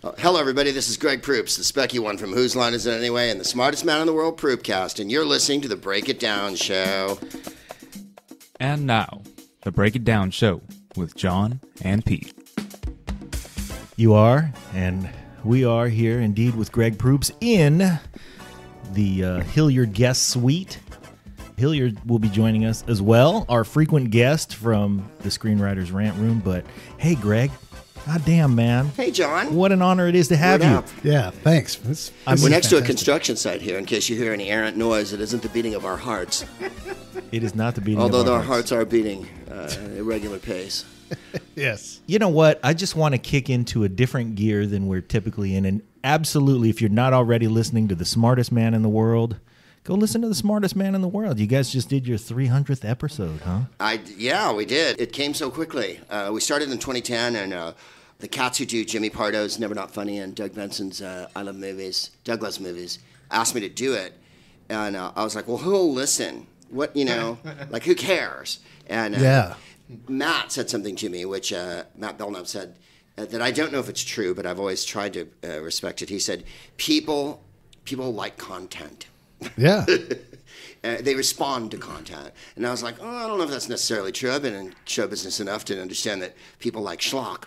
Hello, everybody. This is Greg Proops, the specky one from Whose Line Is It Anyway, and the smartest man in the world, Proopcast, and you're listening to the Break It Down Show. And now, the Break It Down Show with Jon and Pete. You are, and we are here indeed with Greg Proops in the uh, Hilliard guest suite. Hilliard will be joining us as well, our frequent guest from the Screenwriters Rant Room. But hey, Greg, god damn, man. Hey, Jon. What an honor it is to have What you. up? Yeah, thanks. This, We're this is next to a construction site here, in case you hear any errant noise. It isn't the beating of our hearts, It is not the beating although of our our hearts are beating uh, at a regular pace. Yes. You know what? I just want to kick into a different gear than we're typically in. And absolutely, if you're not already listening to the smartest man in the world, go listen to the smartest man in the world. You guys just did your 300th episode, huh? I yeah, we did. It came so quickly. Uh, we started in 2010, and uh, the cats who do Jimmy Pardo's Never Not Funny and Doug Benson's uh, I Love Movies, Doug Loves Movies, asked me to do it, and uh, I was like, well, who'll listen? What you know, like who cares? And uh, Yeah. Matt said something to me, which uh, Matt Belknap said uh, that I don't know if it's true, but I've always tried to uh, respect it. He said, people people like content. Yeah. Uh, they respond to content. And I was like, oh, I don't know if that's necessarily true. I've been in show business enough to understand that people like schlock.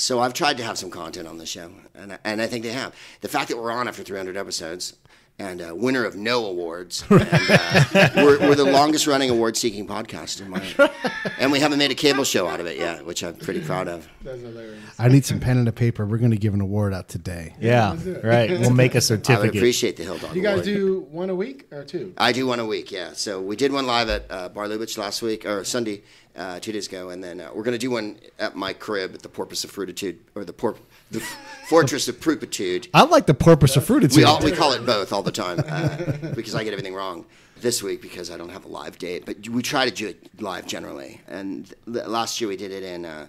So I've tried to have some content on the show, and I, and I think they have. The fact that we're on after 300 episodes and uh, winner of no awards, and, uh, we're, we're the longest running award seeking podcast in my, and we haven't made a cable show out of it yet, which I'm pretty proud of. That's hilarious. I need some pen and a paper. We're going to give an award out today. Yeah, right. We'll make a I would certificate. appreciate the Hill Dog You guys Award. do one a week or two? I do one a week, yeah. So we did one live at uh, Bar Lubitsch last week, or Sunday, uh, two days ago, and then uh, we're going to do one at my crib at the Porpoise of Fruititude, or the, por- the Fortress of Proopitude. I like the porpoise of Fruititude. We, all, we call it both all the time uh, because I get everything wrong this week because I don't have a live date. But we try to do it live generally. And th- last year we did it in uh,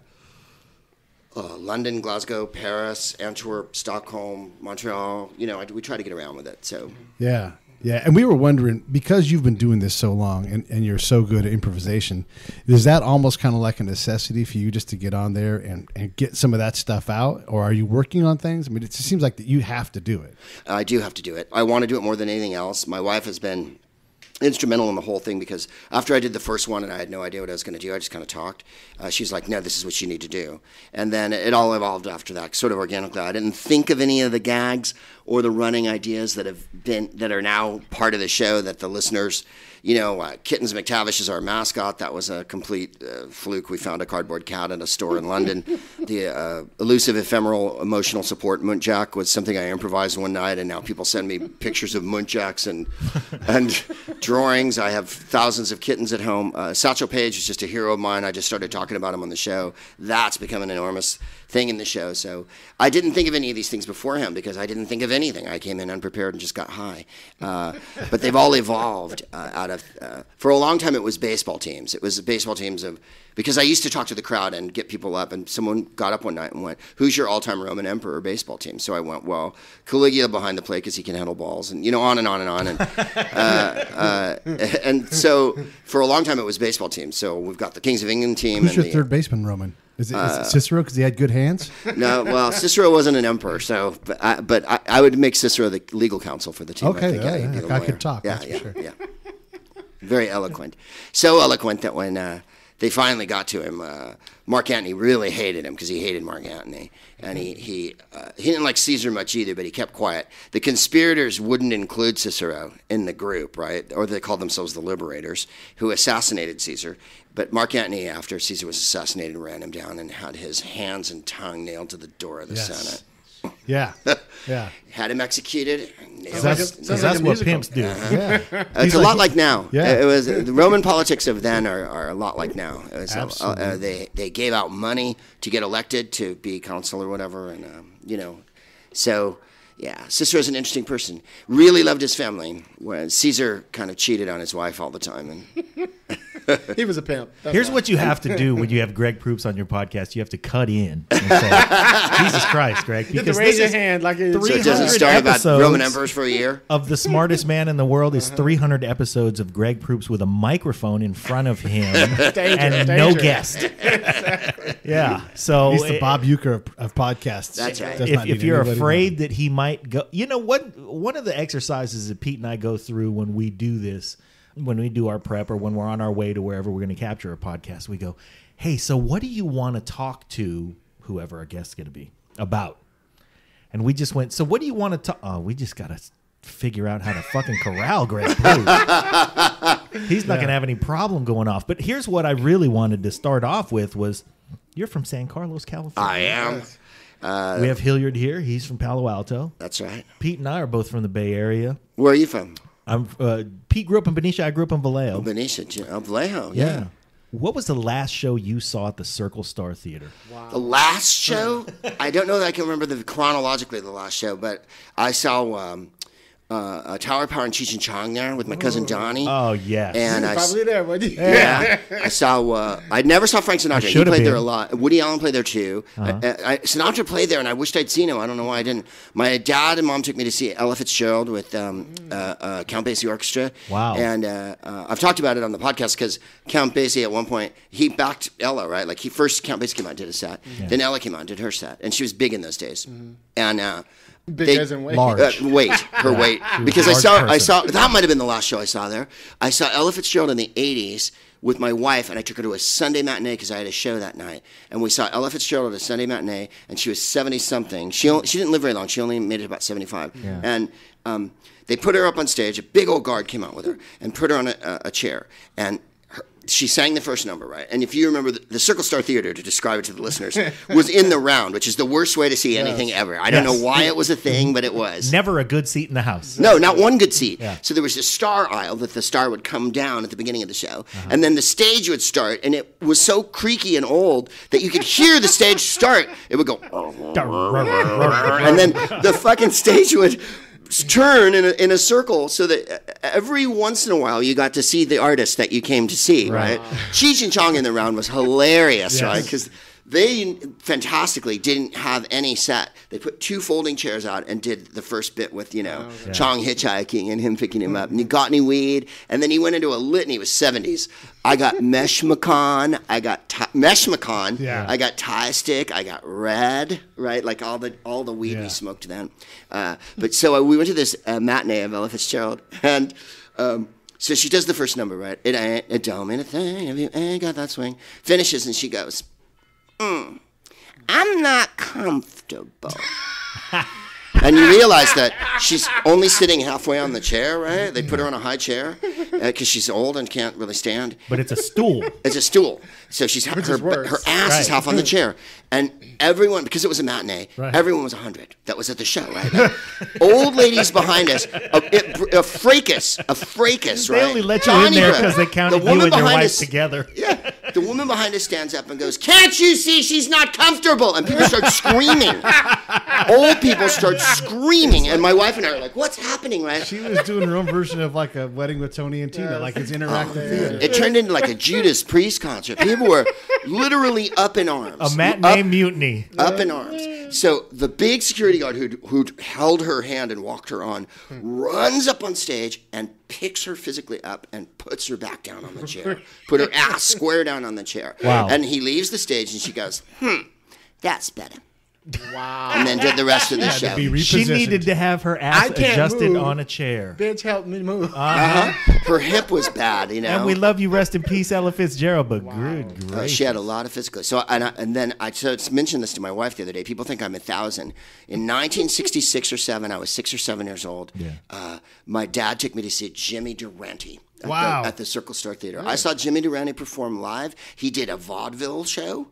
uh, London, Glasgow, Paris, Antwerp, Stockholm, Montreal. You know, I, we try to get around with it. So Yeah. Yeah. And we were wondering because you've been doing this so long and, and you're so good at improvisation, is that almost kind of like a necessity for you just to get on there and, and get some of that stuff out? Or are you working on things? I mean, it just seems like that you have to do it. I do have to do it. I want to do it more than anything else. My wife has been instrumental in the whole thing because after I did the first one and I had no idea what I was going to do, I just kind of talked. Uh, she's like, "No, this is what you need to do," and then it all evolved after that, sort of organically. I didn't think of any of the gags or the running ideas that have been that are now part of the show that the listeners. You know, uh, Kittens McTavish is our mascot. That was a complete uh, fluke. We found a cardboard cat in a store in London. the uh, elusive, ephemeral, emotional support Muntjac was something I improvised one night, and now people send me pictures of Muntjacs and and drawings. I have thousands of kittens at home. Uh, Satchel Paige is just a hero of mine. I just started talking about him on the show. That's become an enormous thing in the show. So I didn't think of any of these things before him because I didn't think of anything. I came in unprepared and just got high. Uh, but they've all evolved uh, out of. Uh, for a long time, it was baseball teams. It was baseball teams of because I used to talk to the crowd and get people up, and someone got up one night and went, "Who's your all-time Roman Emperor baseball team?" So I went, "Well, Caligula behind the plate because he can handle balls," and you know, on and on and on, and uh, uh, and so for a long time it was baseball teams. So we've got the Kings of England team. Who's and your the, third baseman, Roman? Is it, is it Cicero because he had good hands? No, well, Cicero wasn't an emperor, so but I, but I, I would make Cicero the legal counsel for the team. I Okay, think yeah, yeah, guy lawyer. could talk, Yeah, yeah, sure. yeah. Very eloquent. So eloquent that when uh, they finally got to him, uh, Mark Antony really hated him because he hated Mark Antony, and he he uh, he didn't like Caesar much either, but he kept quiet. The conspirators wouldn't include Cicero in the group, right? Or they called themselves the liberators, who assassinated Caesar. But Mark Antony, after Caesar was assassinated, ran him down and had his hands and tongue nailed to the door of the Yes. Senate. Yeah. Yeah. Had him executed. nailed That's, him. sounds that's like what pimps do. Yeah. It's a lot like now. Yeah. It was the Roman politics of then are, are a lot like now. It was, uh, Absolutely. uh, they they gave out money to get elected to be consul or whatever, and um, you know, so yeah, Cicero's an interesting person. Really loved his family. Whereas Caesar kind of cheated on his wife all the time, and he was a pimp. That's Here's why. what you have to do when you have Greg Proops on your podcast. You have to cut in and say, "Jesus Christ, Greg!" You have Because to raise this your hand like it's So it doesn't 300 start about episodes. Roman emperors for a year. of the smartest man in the world Uh-huh. is 300 episodes of Greg Proops with a microphone in front of him Danger, and no danger. guest. Yeah. So He's the Bob Uecker of, of podcasts. That's right. Does if, not if you're anybody afraid that he might go, you know what? One of the exercises that Pete and I go through when we do this, when we do our prep or when we're on our way to wherever we're going to capture a podcast, we go, "Hey, so what do you want to talk to whoever our guest's going to be about?" And we just went, "So what do you want to talk?" Oh, we just got to figure out how to fucking corral Greg. Proops. He's not going to have any problem going off. But here's what I really wanted to start off with was, you're from San Carlos, California. I am. We have Hilliard here. He's from Palo Alto. That's right. Pete and I are both from the Bay Area. Where are you from? I'm uh, Pete grew up in Benicia. I grew up in Vallejo. Benicia, oh, Vallejo. yeah. Yeah. What was the last show you saw at the Circle Star Theater? The last show, I don't know that I can remember the chronologically the last show, but I saw um, uh, uh, Tower of Power in Cheech and Chong there with my cousin Donnie. Oh yes. and I, s- Probably there, wasn't yeah, I saw. Uh, I never saw Frank Sinatra. He should've played there a lot. Woody Allen played there too. I, I, Sinatra played there, and I wished I'd seen him. I don't know why I didn't. My dad and mom took me to see Ella Fitzgerald with um, uh, uh, Count Basie Orchestra. Wow. And uh, uh, I've talked about it on the podcast because Count Basie at one point he backed Ella, right? Like he first Count Basie came out and did a set, then Ella came out and did her set, and she was big in those days. And uh, Big they- as in weight. Large. uh, weight, her weight, because I large saw, I saw that might have been the last show I saw there. I saw Ella Fitzgerald in the '80s with my wife, and I took her to a Sunday matinee because I had a show that night, and we saw Ella Fitzgerald at a Sunday matinee, and she was 70 something. She only, she didn't live very long. She only made it about 75, and um, they put her up on stage. A big old guard came out with her and put her on a, a, a chair, and her, she sang the first number, right? And if you remember, the, the Circle Star Theater, to describe it to the listeners, was in the round, which is the worst way to see anything ever. I don't Yes. know why it was a thing, but it was. Never a good seat in the house. No, not one good seat. Yeah. So there was a star aisle that the star would come down at the beginning of the show, Uh-huh. and then the stage would start, and it was so creaky and old that you could hear the stage start. It would go, and then the fucking stage would turn in a, in a circle so that uh, every once in a while you got to see the artist that you came to see, right? Cheech and Chong in the round was hilarious, right? Because they fantastically didn't have any set. They put two folding chairs out and did the first bit with, you know, Chong hitchhiking and him picking him up. And he got any weed? And then he went into a litany. It was 70s. I got Michoacán. I got ti mesh macon. Yeah. I got Thai stick. I got red, right? Like all the all the weed Yeah. we smoked then. Uh, but so uh, we went to this uh, matinee of Ella Fitzgerald, and um, so she does the first number, right? It ain't it don't mean a thing if you ain't got that swing. Finishes and she goes, "Mm, "I'm not comfortable." And you realize that she's only sitting halfway on the chair, right? They put her on a high chair because she's old and can't really stand. But it's a stool. It's a stool. So she's her, is her ass is half on the chair. And everyone, because it was a matinee, Right. everyone was 100 that was at the show, right? Like, old ladies behind us, a, it- a fracas, a fracas, They right? only let you in there because they The counted you woman and your wife us- together. Yeah. The woman behind us stands up and goes, Can't you see she's not comfortable? And people start screaming. Old people start screaming. And my wife and I are like, What's happening, right? She was doing her own version of like a wedding with Tony and Tina, like it's interactive theater. It turned into like a Judas Priest concert. People were literally up in arms. A matinee Up- mutiny. up in arms. So the big security guard who'd, who'd held her hand and walked her on runs up on stage and picks her physically up and puts her back down on the chair. Put her ass square down on the chair. Wow. And he leaves the stage and she goes, hmm, that's better. Wow. And then did the rest of the show. She needed to have her ass I can't adjusted move. on a chair. Bitch, help me move. uh-huh. Her hip was bad, you know. And we love you, rest in peace, Ella Fitzgerald. But good Uh, she had a lot of physical. So and, I, and then I so mentioned this to my wife the other day. People think I'm a thousand. In 1966 or seven, I was six or seven years old. Yeah. Uh, my dad took me to see Jimmy Durante. At Wow. The, at the Circle Star Theater, I saw Jimmy Durante perform live. He did a vaudeville show.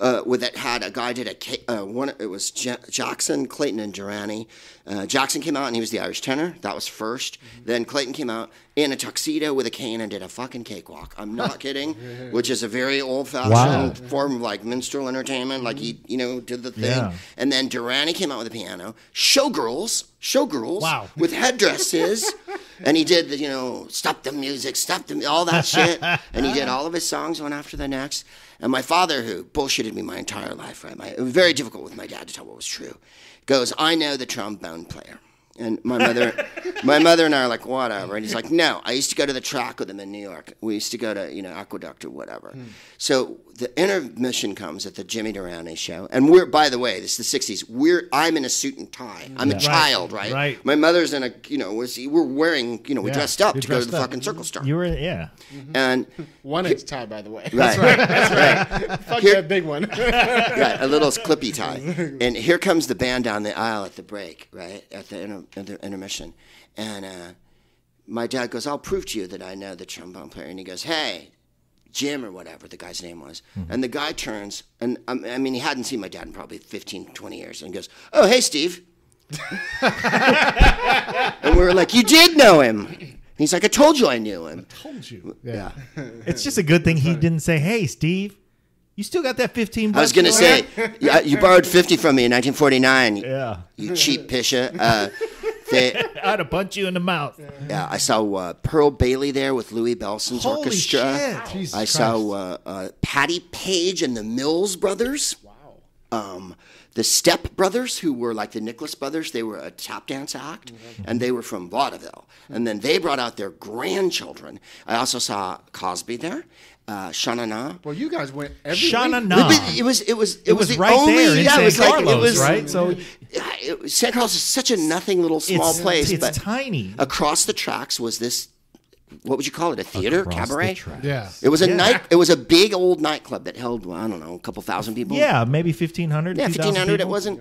Uh, with that had a guy did a uh, one. It was Ja- Jackson, Clayton, and Durante. Uh, Jackson came out and he was the Irish tenor. That was 1st Then Clayton came out in a tuxedo with a cane and did a fucking cakewalk. I'm not kidding. Which is a very old-fashioned Wow. form of like minstrel entertainment. Like he, you know, did the thing. Yeah. And then Durante came out with a piano. Showgirls, showgirls, Wow. with headdresses, And he did the, you know, stop the music, stop the, all that shit. and he did all of his songs one after the next. And my father, who bullshitted me my entire life, right? My, it was very difficult with my dad to tell what was true, goes, I know the trombone player. And my mother, my mother and I are like, whatever. And he's like, no, I used to go to the track with him in New York. We used to go to, you know, Aqueduct or whatever. Hmm. So the intermission comes at the Jimmy Durante show. And we're, by the way, this is the 60s. We're, I'm in a suit and tie. I'm a child, right? right. My mother's in a, you know, was, we're wearing, you know, we Yeah, dressed up you're to go to the up. fucking Circle Star. You were, yeah. and, One inch tie, by the way. right, That's right. That's right. Fuck Here- that big one. right, a little clippy tie. And here comes the band down the aisle at the break, right, at the, inter- at the intermission. And uh, my dad goes, I'll prove to you that I know the trombone player. And he goes, hey, Jim or whatever the guy's name was. And the guy turns, and um, I mean, he hadn't seen my dad in probably 15, 20 years, and goes, oh, hey, Steve. and we were like, you did know him. And he's like, I told you I knew him. Told you. Yeah. It's just a good thing he didn't say, "Hey, Steve, you still got that 15 bucks?" I was going to say, that?" yeah, you borrowed 50 from me in 1949. Yeah. You cheap pisha. Uh, they, I'd have punched you in the mouth. yeah, I saw uh, Pearl Bailey there with Louis Bellson's Holy orchestra. shit. Jesus I saw uh, uh, Patti Page and the Mills Brothers. Wow. Um, the Step Brothers, who were like the Nicholas Brothers, they were a tap dance act, and they were from vaudeville. And then they brought out their grandchildren. I also saw Cosby there, uh, Shana Na. well, you guys went every Shana week. It was it was it, It was the right only, there in yeah, San it was like it was right? So yeah, it, San Carlos is such a nothing little small it's, place, It's but tiny. across the tracks was this what would you call it a theater Across cabaret tracks. Yeah. it was a Yeah. night it was a big old nightclub that held well, i don't know a couple thousand people Yeah, maybe 1500. yeah 1500 it wasn't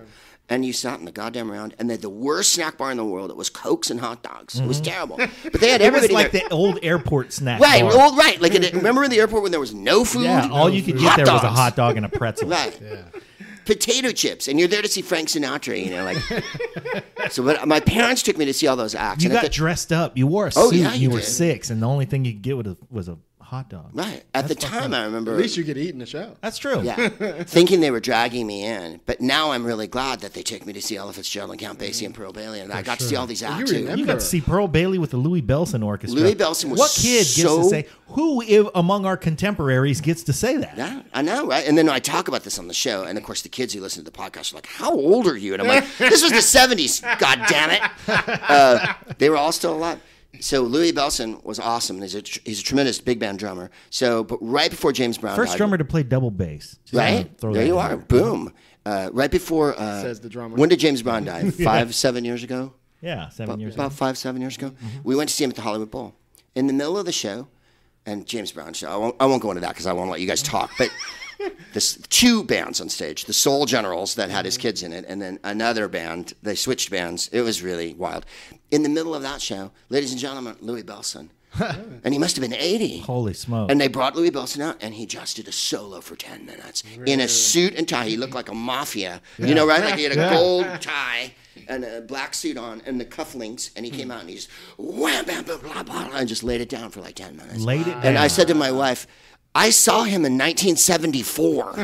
and you sat in the goddamn round and they had the worst snack bar in the world it was cokes and hot dogs it was terrible but they had Mm-hmm. It was like there. the old airport snack right bar. old right like remember in the airport when there was no food yeah, all you could get Hot there was a hot dog and a pretzel. Right. Potato chips, and you're there to see Frank Sinatra, you know, like. so, but my parents took me to see all those acts. You got dressed up. You wore a Oh, suit. yeah, you you were six, and the only thing you could get was a, was a hot dog. right at the time, I remember. At least you get to eat in the show. That's true. yeah, thinking they were dragging me in, but now I'm really glad that they took me to see Ella Fitzgerald and Count Basie and Pearl Bailey, and I got to see all these acts. who- remember. You got to see Pearl Bailey with the Louis Bellson Orchestra. Louis Bellson was What kid gets to say who if, among our contemporaries gets to say that? Yeah, I know, right? And then I talk about this on the show, and of course, the kids who listen to the podcast are like, "How old are you?" And I'm like, "This was the '70s. God damn it!" Uh, they were all still alive. So Louis Bellson was awesome. He's a tr- he's a tremendous big band drummer. So, but right before James Brown, First died- drummer to play double bass. Just right throw there that you in are. Boom. Uh, right before uh, Says the drummer. When did James Brown die? Five, seven years ago. Yeah, seven years About ago. five, seven years ago. We went to see him at the Hollywood Bowl. In the middle of the show, and James Brown show. I won't, I won't go into that because I won't let you guys talk. But this two bands on stage: the Soul Generals that had his kids in it, and then another band. They switched bands. It was really wild. In the middle of that show, ladies and gentlemen, Louis Bellson, and he must have been eighty. Holy smoke. And they brought Louis Bellson out, and he just did a solo for 10 minutes in a suit and tie. He looked like a mafia. You know, right? Like he had a gold tie and a black suit on and the cufflinks, and he came out and he just wham, bam, blah, blah, blah, and just laid it down for like 10 minutes. Laid it And I said to my wife, I saw him in 1974.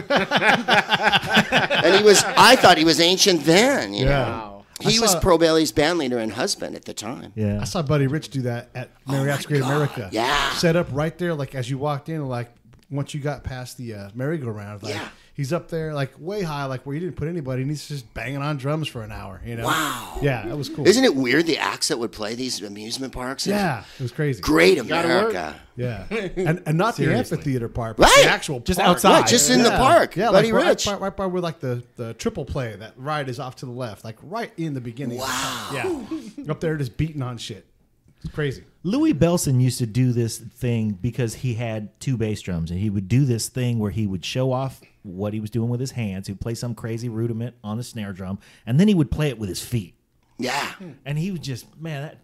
and he was, I thought he was ancient then, you know. Wow. He I was Pearl Bailey's band leader and husband at the time. yeah. I saw Buddy Rich do that at Marriott's Great Oh God, America. yeah. Set up right there, like as you walked in, like once you got past the uh, merry-go-round, like Yeah. He's up there, like way high, like where you didn't put anybody, and he's just banging on drums for an hour. You know? Wow. Yeah, that was cool. Isn't it weird the acts that would play these amusement parks? Yeah, it was crazy. Great Gotta. America. Yeah, and and not the amphitheater part, but Right. the actual Just park. outside. Right, just in the park. Yeah, Buddy like right, Rich. Right, right by where like the, the triple play, that ride is off to the left, like right in the beginning. Wow. Yeah, up there just beating on shit. It's crazy. Louis Bellson used to do this thing because he had two bass drums, and he would do this thing where he would show off what he was doing with his hands. He'd play some crazy rudiment on the snare drum, and then he would play it with his feet. Yeah. And he was just man, that,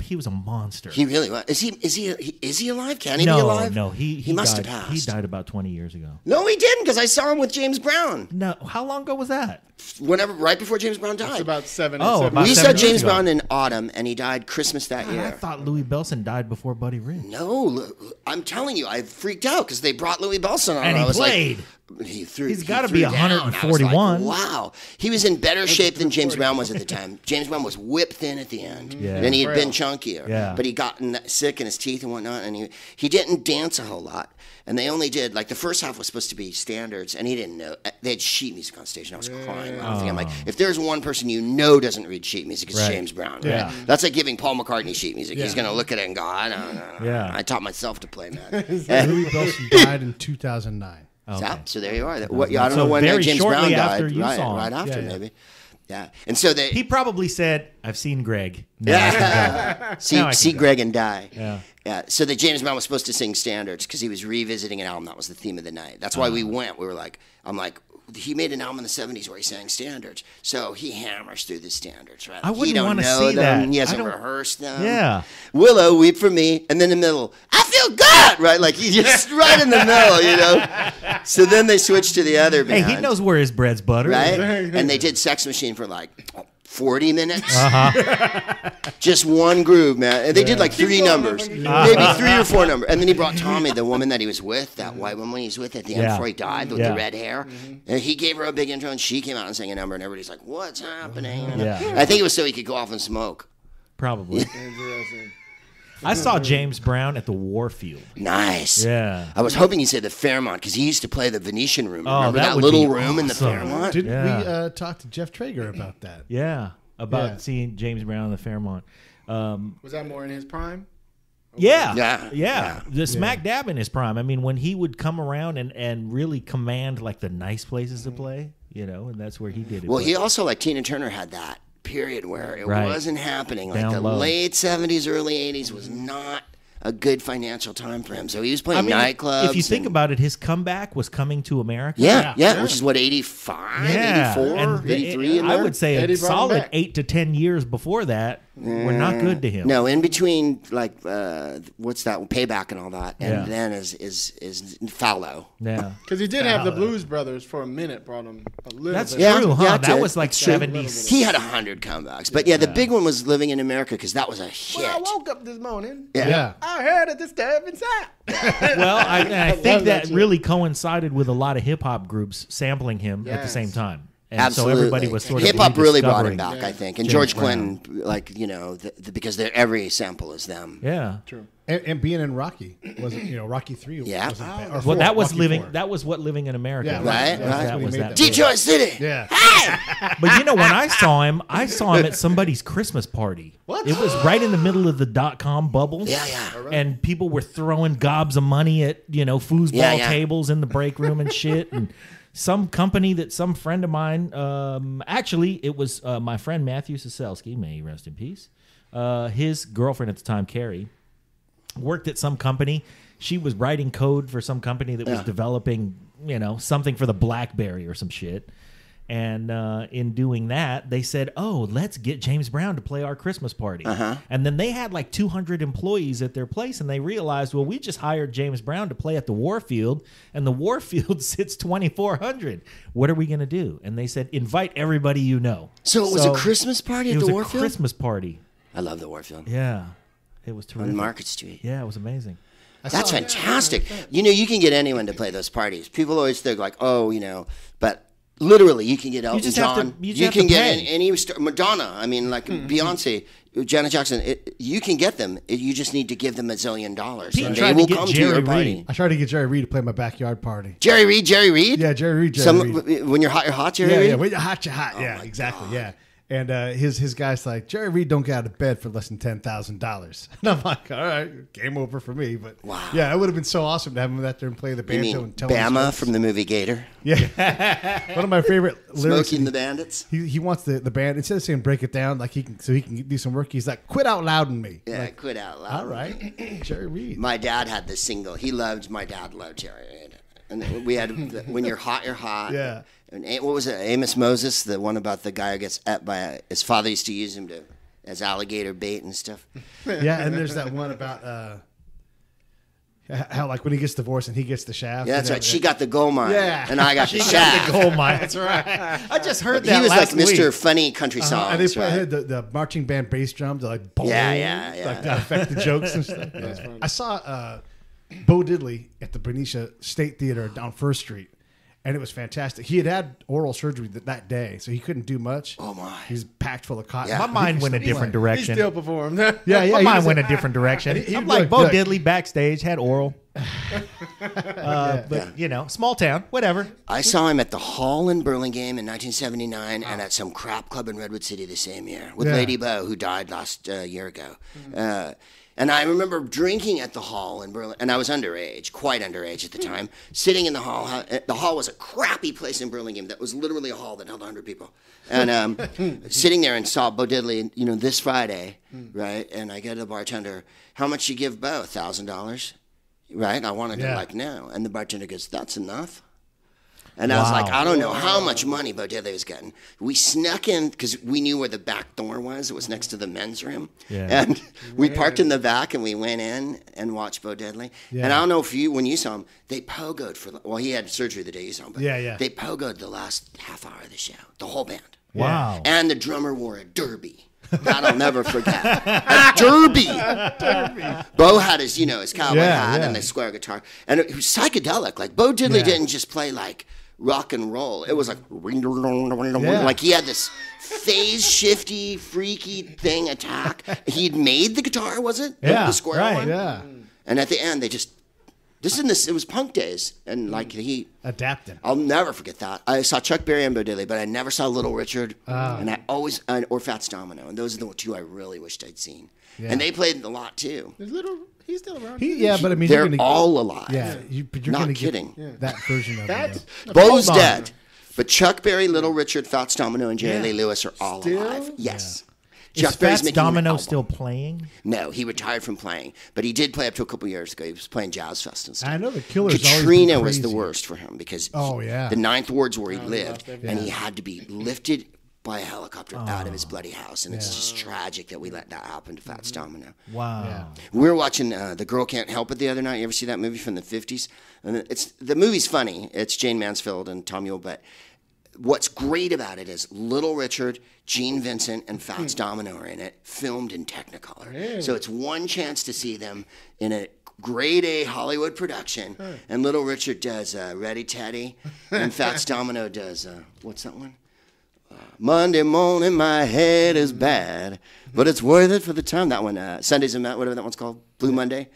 he was a monster. He really was. Is he? Is he? Is he alive? Can he no, be alive? no, he he must died, have passed. He died about twenty years ago. No, he didn't because I saw him with James Brown. No, how long ago was that? Whenever right before James Brown died. It's about seven. Oh, seven about we seven saw James ago. Brown in autumn, and he died Christmas that God, year. I thought Louis Bellson died before Buddy Rich. No, I'm telling you, I freaked out because they brought Louis Bellson on. And he I was played. Like, he threw. He's he gotta threw be down. I was like, 141. wow, he was in better shape than James Brown was at the time. James Brown was whipped thin at the end, Yeah. and he had been chunkier. Yeah. but he got sick in his teeth and whatnot, and he he didn't dance a whole lot. And they only did like the first half was supposed to be standards, and he didn't know. They had sheet music on stage, and I was crying laughing. I'm like, if there's one person you know doesn't read sheet music, it's Right. James Brown. Right? Yeah. That's like giving Paul McCartney sheet music. He's gonna look at it and go, I don't know. Yeah. I taught myself to play, man. Louis Bellson died in 2009. So, so there you are. That- What, I don't So know when uh, James shortly Brown after died. you right, saw him. right after, Yeah, yeah. maybe. Yeah. And so they He probably said, "I've seen Greg." Now go." see, Now I can see go. Greg and die. Yeah. Yeah. So that James Brown was supposed to sing standards because he was revisiting an album that was the theme of the night. That's why we Uh-huh. went. We were like, I'm like, he made an album in the '70s where he sang standards. So he hammers through the standards, right? I wouldn't don't wanna see them. that. He hasn't rehearsed them. Yeah. Willow, weep for me, and then in the middle, I feel good, right? Like he's just right in the middle, you know. So then they switched to the other Hey, he knows where his bread's buttered. right? and they did Sex Machine for like 40 minutes. Uh-huh. Just one groove, man. And they did like three going, numbers, motherfucker. maybe three or four numbers. And then he brought Tommy, the woman that he was with, that white woman he was with at the end Yeah. before he died with Yeah. the red hair. And he gave her a big intro, and she came out and sang a number, and everybody's like, "What's happening?" Yeah. I think it was so he could go off and smoke. Probably. Interesting. I saw James Brown at the Warfield. Nice. Yeah. I was hoping you'd say the Fairmont because he used to play the Venetian room. Oh, Remember that that, would little be room in the awesome. Fairmont? Didn't Yeah. we uh, talk to Jeff Traeger about that? Yeah. About Yeah. seeing James Brown in the Fairmont. Um, Was that more in his prime? yeah, Yeah, yeah, yeah. The smack dab in his prime. I mean, when he would come around and, and really command like the nice places to play, you know, and that's where he did it. Well, But- he also like Tina Turner had that period where it Right. wasn't happening. Like Down the low. late seventies, early eighties was not a good financial time for him. So he was playing I mean, nightclubs. if you think and- about it, his comeback was coming to America. yeah, yeah, Yeah. which is what 85, Yeah, 84, and 83 in I would say Eddie a solid eight to ten years before that were not good to him. No, in between like uh, what's that payback and all that, and Yeah. then is is is fallow. Yeah, Because he did have the Blues Brothers for a minute. Brought him a little that's bit. Yeah, true, huh? yeah, that did. was like It's true. seventy. He had a hundred comebacks, but yeah, the big one was living in America because that was a hit. When I woke up this morning, Yeah. Yeah. I heard a disturbing sound. Well, I, I love think that that really coincided with a lot of hip hop groups sampling him at the same time. And Absolutely. so everybody was sort of hip hop really brought him rediscovering- back, I think, and James George Brown. Clinton, like you know, the, the, because they're, every sample is them. Yeah. True. And, and being in Rocky wasn't you know Rocky three? Yeah. wasn't bad. Or Well, four, that was Rocky living. four. That was what living in America. Yeah, was. right, That- right. That was that. made big. Detroit City. Yeah. But you know, when I saw him, I saw him at somebody's Christmas party. What? It was right in the middle of the dot com bubble. Yeah, yeah. And people were throwing gobs of money at you know foosball Yeah, yeah. tables in the break room and shit. And some company that some friend of mine, um, actually, it was uh, my friend Matthew Soselski, may he rest in peace. Uh, his girlfriend at the time, Carrie, worked at some company. She was writing code for some company that was Yeah. developing, you know, something for the BlackBerry or some shit. And uh, in doing that, they said, "Oh, let's get James Brown to play our Christmas party." Uh-huh. And then they had like 200 employees at their place, and they realized, well, we just hired James Brown to play at the Warfield, and the Warfield sits 2,400. What are we going to do? And they said, invite everybody you know. So it was a Christmas party It at was the a Warfield. Christmas party. I love the Warfield Yeah, it was on. Market Street. Yeah, it was amazing. That's fantastic. You know, you can get anyone to play those parties. People always think like, oh, you know, but literally, you can get Elton just have to- John. you just have can to get pay. any star- Madonna. I mean, like mm-hmm. Beyonce, Janet Jackson. It, you can get them. It- you just need to give them a zillion dollars, Pete and they will get come to Jerry your party. I tried to get Jerry Reed to play my backyard party. Jerry Reed, Jerry Reed. Yeah, Jerry Reed. Jerry Some Reed. when you're hot, you're hot, Jerry yeah, Reed. yeah. When you're hot, you're hot. Oh yeah, exactly. Yeah. And uh, his his guy's like Jerry Reed don't get out of bed for less than ten thousand dollars, and I'm like, all right, game over for me. But Wow. yeah, it would have been so awesome to have him out there and play the You banjo mean and tell Bama from the movie Gator, yeah. One of my favorite lyrics. Smokey and the Bandit? he, he wants the, the band instead of saying break it down like he can so he can do some work. He's like quit out loud in me. Yeah, Like, quit out loud. all right, Jerry Reed. My dad had this single. He loved. My dad loved Jerry Reed. And we had the- when you're hot, you're hot. Yeah. And A- what was it? Amos Moses, the one about the guy who gets ate by his father used to use him to as alligator bait and stuff. yeah, and there's that one about uh, how like when he gets divorced and he gets the shaft. Yeah, that's right. She got the gold mine, Yeah. and I got the Got shaft. the gold mine. That's right. I just heard that he was like Mr. week. Funny Country Uh-huh, Songs, and they play right? the, the marching band bass drums, they're like boom, Yeah, yeah, yeah. like that affect the jokes and stuff. Yeah. I saw uh, Bo Diddley at the Benicia State Theater down First Street, and it was fantastic. He had had oral surgery th- that day, so he couldn't do much. Oh, my. He's packed full of cotton. Yeah. My mind went a different play. He direction. still performed. Yeah, yeah. My mind went a- a different direction. He- he I'm like like- Bo like- Diddley backstage had oral, uh, but you know, small town, whatever. I saw him at the Hall in Burlingame in 1979 and at some crap club in Redwood City the same year with Yeah. Lady Bo, who died last uh, year ago. Uh, and I remember drinking at the Hall in Berlin, and I was underage, quite underage at the time, sitting in the hall. Uh, The hall was a crappy place in Burlingame that was literally a hall that held 100 people. And um, sitting there and saw Bo Diddley, you know, this Friday, right? And I go to the bartender, how much you give Bo? $1,000? Right? I wanted to Yeah. like know. And the bartender goes, that's enough? And I was like, I don't know how much money Bo Diddley was getting. We snuck in because we knew where the back door was. It was next to the men's room. Yeah. And we parked in the back and we went in and watched Bo Diddley. And I don't know if you, when you saw him, they pogoed for, well, he had surgery the day you saw him, but Yeah, yeah. they pogoed the last half hour of the show, the whole band. Wow. And the drummer wore a derby. That I'll never forget. A derby. Bo had his, you know, his cowboy Yeah, hat yeah. and the square guitar, and it was psychedelic. Like Bo Diddley Yeah. didn't just play like rock and roll. It was like Yeah. like he had this phase shifty, freaky thing attack. He'd made the guitar, was it? Yeah, the square right. one. Yeah, And at the end, they just this is in this. It was punk days, and like he adapted. I'll never forget that. I saw Chuck Berry and Bo Diddley, but I never saw Little Richard, Ah. and I always and, or Fats Domino, and those are the two I really wished I'd seen. Yeah. And they played a lot too. Is little, he's still around. He, yeah, but I mean, They're you're gonna, all alive. Yeah, you, but you're Not kidding. that version of That's it. Bo's dead, but Chuck Berry, Little Richard, Fats Domino, and Jerry Lee Lewis are all Still? alive. Yes. Is Chuck Berry's Fats Domino still playing? No, he retired from playing, but he did play up to a couple years ago. He was playing Jazz Fest and stuff. I know the Killers always been Katrina was the worst for him because Oh, he- yeah. the ninth ward's where oh, he lived, lost and he had to be lifted by a helicopter out of his bloody house, and it's just tragic that we let that happen to Fats Domino. Wow. We were watching uh, The Girl Can't Help It the other night. You ever see that movie from the 50s? And it's the movie's funny. It's Jayne Mansfield and Tom Ewell, but what's great about it is Little Richard, Gene Vincent, and Fats Domino are in it, filmed in Technicolor. So it's one chance to see them in a grade A Hollywood production. And Little Richard does uh, Ready Teddy, and Fats Domino does uh, what's that one? Monday morning, my head is bad, but it's worth it for the time. That one, uh, Sundays and whatever that one's called, Blue Monday,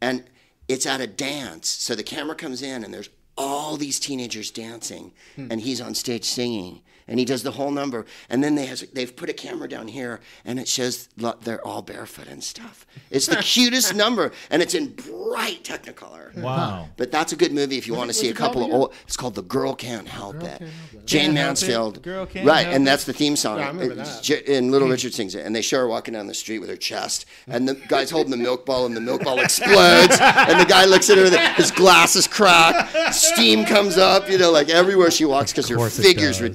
and it's at a dance. So the camera comes in, and there's all these teenagers dancing, and he's on stage singing, and he does the whole number. And then they has, they've put a camera down here, and it shows they're all barefoot and stuff. It's the cutest number, and it's in bright Technicolor. Wow. But that's a good movie if you want to see a couple of old. It's called The Girl Can't Help It. Can't Help Jane Can't it. Mansfield. Girl Can't right, Help and It. that's the theme song. Yeah, I remember that. And Little hmm. Richard sings it, and they show her walking down the street with her chest, hmm. and the guy's holding the milk ball, and the milk ball explodes, and the guy looks at her, his glasses crack, steam comes up, you know, like everywhere she walks because her figure's does.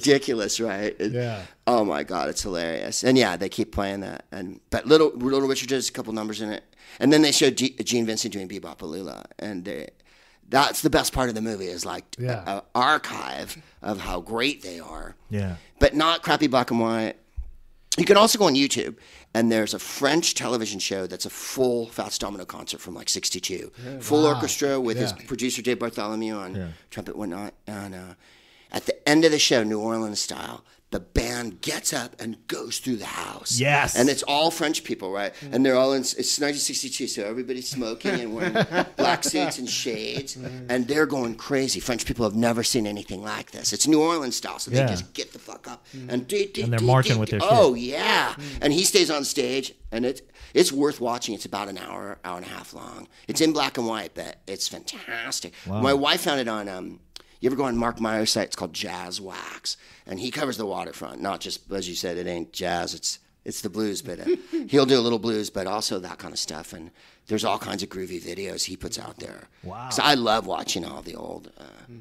Ridiculous, right? It- Yeah. Oh my God, it's hilarious. And yeah, they keep playing that. And but little Little Richard does a couple numbers in it, and then they show G- Gene Vincent doing Be-Bop-A-Lula, and they, that's the best part of the movie is like Yeah. an archive of how great they are. Yeah. But not crappy black and white. You can also go on YouTube, and there's a French television show that's a full Fats Domino concert from like '62, yeah, full orchestra with his producer Dave Bartholomew on trumpet, whatnot. And uh, at the end of the show, New Orleans style, the band gets up and goes through the house. Yes. and it's all French people, right? And they're all in. It's 1962, so everybody's smoking and wearing black suits and shades, and they're going crazy. French people have never seen anything like this. It's New Orleans style, so they Yeah. just get the fuck up and dee, dee, And they're dee, marching with their dee. shit. Oh yeah, and he stays on stage, and it's it's worth watching. It's about an hour, hour and a half long. It's in black and white, but it's fantastic. My wife found it on. Um, you ever go on Marc Myers' site? It's called Jazz Wax, and he covers the waterfront. Not just as you said, it ain't jazz. It's it's the blues, but uh, he'll do a little blues, but also that kind of stuff. And there's all kinds of groovy videos he puts out there. Wow. So I love watching all the old uh,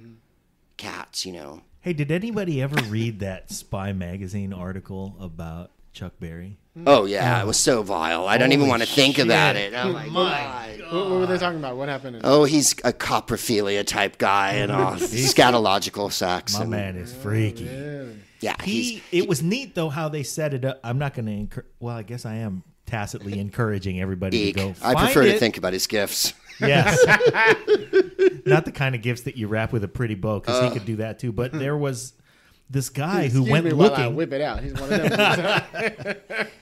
cats. You know. Hey, did anybody ever read that Spy magazine article about Chuck Berry. Mm-hmm. Oh yeah, it was so vile. I don't even want to think about it. Oh my god. What, what were they talking about? What happened? In, Oh, he's a coprophilia type guy and uh, all scatological sex. My and, man is freaky. Oh, yeah, he's He, it was neat though how they set it up. I'm not going to encourage. Well, I guess I am tacitly encouraging everybody eek. to go. I find prefer it. to think about his gifts. Yes. Not the kind of gifts that you wrap with a pretty bow, because he could do that too. But there was this guy who went me while I looking. whip it out. He's one of them.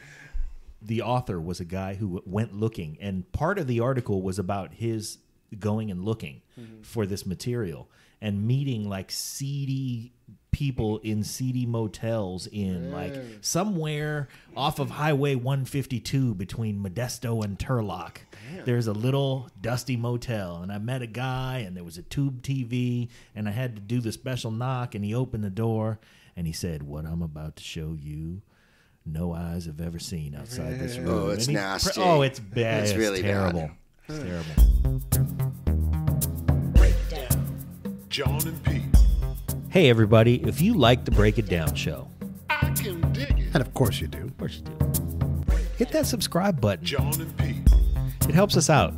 The author was a guy who went looking, and part of the article was about his going and looking mm-hmm. for this material and meeting like seedy people in seedy motels in like somewhere off of Highway 152 between Modesto and Turlock. There's a little dusty motel, and I met a guy, and there was a tube TV, and I had to do the special knock, and he opened the door, and he said, "What I'm about to show you." No eyes have ever seen outside this room. Oh, it's And he- nasty. Oh, it's bad. It's It's, really bad. terrible. It's terrible. Jon and Pete. Hey, everybody! If you like the Break It Down show, I can dig it. And of course you do. of course you do, hit that subscribe button. Jon and Pete. It helps us out.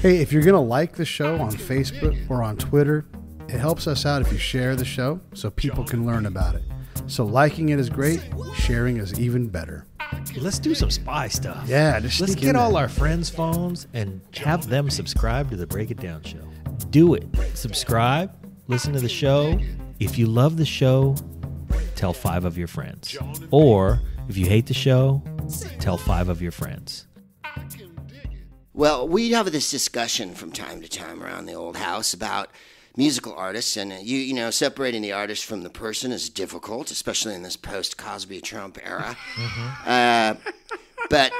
Hey, if you're going to like the show on Facebook or on Twitter, it helps us out if you share the show so people can learn about it. So liking it is great, sharing is even better. Let's do some spy stuff. Yeah, just Let's get all our friends' phones and have them subscribe to the Break It Down show. Do it. Subscribe. Listen to the show. If you love the show, tell five of your friends. Or if you hate the show, tell five of your friends. Well, we have this discussion from time to time around the old house about musical artists, and uh, you you know separating the artist from the person is difficult, especially in this post Cosby Trump era. Uh, but